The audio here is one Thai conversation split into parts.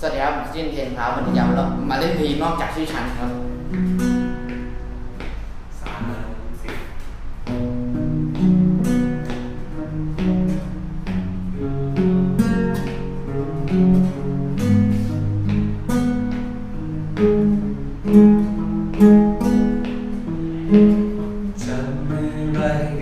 สวัสดีครับจินเทนครับวันนี้จะมาเล่นเพลงนอกจากชื่อฉันครับสามสิบจำไม่ไร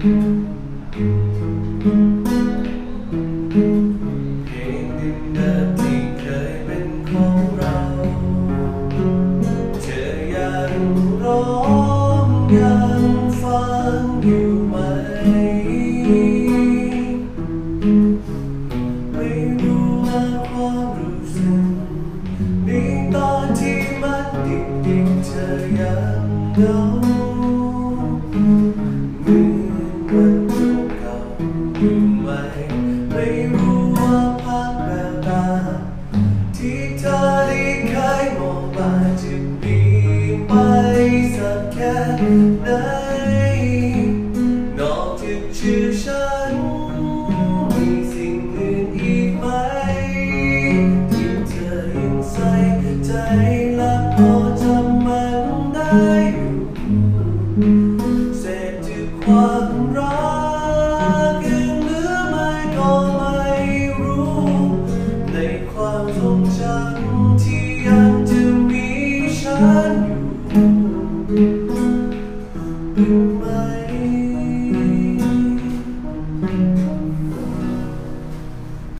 ยเป็นของเราเธอยังร้องยังฟังอยู่ไหม ไม่รู้ว่าความรู้สึกในตอนที่มันดิ่งๆเธอยังเหงา แค่ไหนนอกจากชื่อฉันมีสิ่งอื่นอีกไหมที่เธอยังใส่ใจและพอจำมันได้อยู่เศษจากความรักยังเหลือไหมก็ไม่รู้ ในความทรงจำที่ยังจะมีฉันอยู่ Thank.